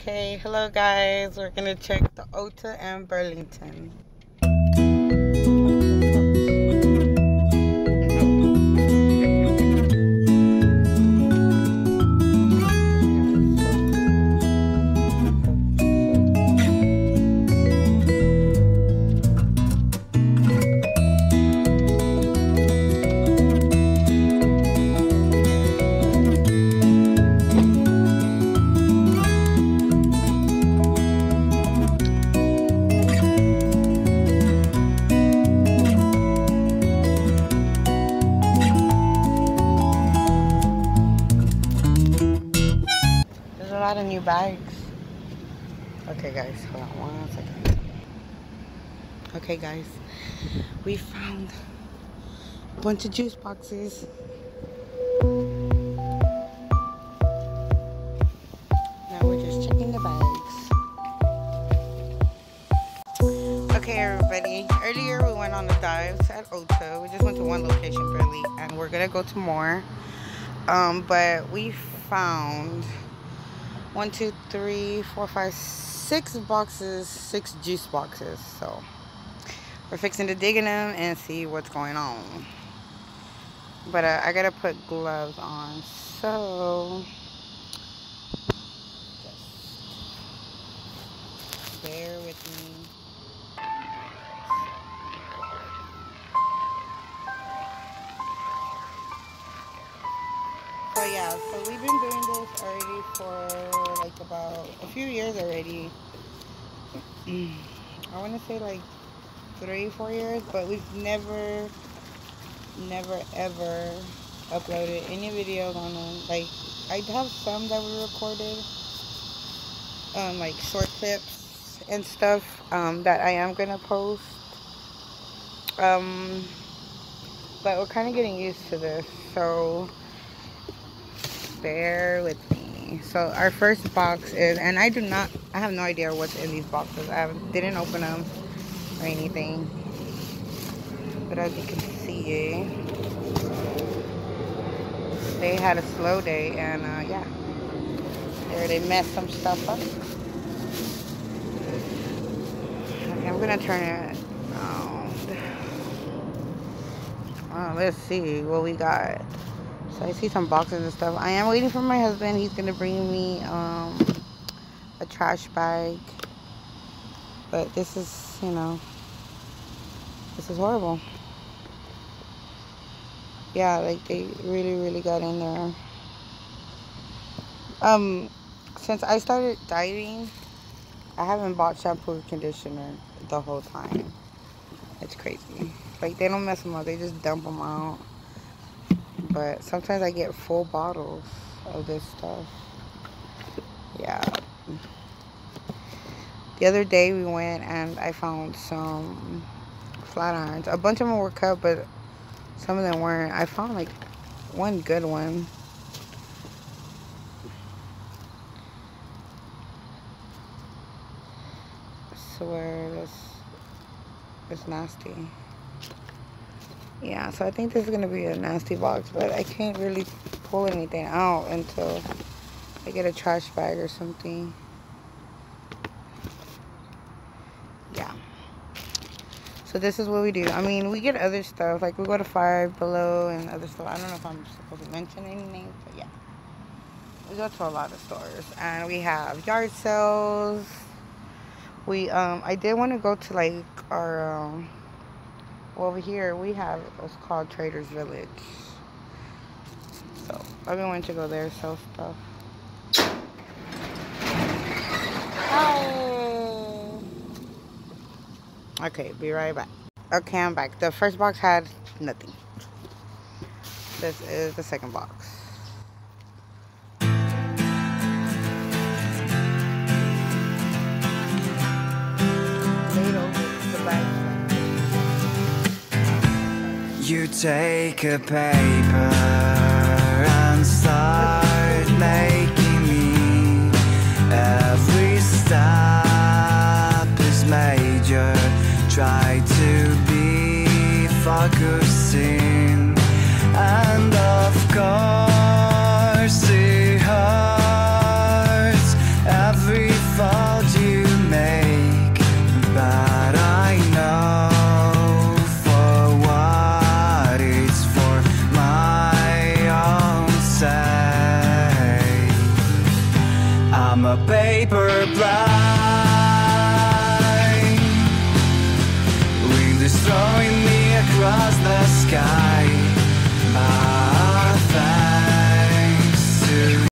Okay, hello guys. We're gonna check the Ulta and Burlington. Bags. Okay, guys, hold on one second. Okay, guys, we found a bunch of juice boxes. Now we're just checking the bags. Okay, everybody. Earlier we went on the dives at Ulta. We just went to one location really, and we're gonna go to more. Um, but we found one, two, three, four, five, six boxes, six juice boxes. So we're fixing to dig in them and see what's going on. But uh, I gotta put gloves on, so just bear with me. So yeah, so we've been doing this already for like about a few years already. I want to say like three, four years, but we've never, never ever uploaded any videos on them. Like I have some that we recorded, um, like short clips and stuff um, that I am gonna post. Um, but we're kind of getting used to this, so bear with me. So our first box is, and I do not, I have no idea what's in these boxes. I didn't open them or anything. But as you can see, they had a slow day and uh, yeah, they messed some stuff up. Okay, I'm gonna turn it around. Oh, let's see what we got. So I see some boxes and stuff. I am waiting for my husband. He's gonna bring me um, a trash bag. But this is, you know, this is horrible. Yeah, like they really, really got in there. Um, since I started dieting, I haven't bought shampoo or conditioner the whole time. It's crazy. Like they don't mess them up. They just dump them out but sometimes I get full bottles of this stuff. Yeah. The other day we went and I found some flat irons. A bunch of them were cut, but some of them weren't. I found like one good one. I swear this it's nasty. Yeah, so I think this is going to be a nasty box, but I can't really pull anything out until I get a trash bag or something. Yeah. So this is what we do. I mean, we get other stuff. Like, we go to Five Below and other stuff. I don't know if I'm supposed to mention any names, but yeah. We go to a lot of stores. And we have yard sales. We, um, I did want to go to, like, our, um, over here we have what's called Traders Village. So I've been wanting to go there sell stuff. Hi. Okay, be right back. Okay, I'm back. The first box had nothing. This is the second box. You take a paper and start making me. Every step is major. Try to be focusing, paper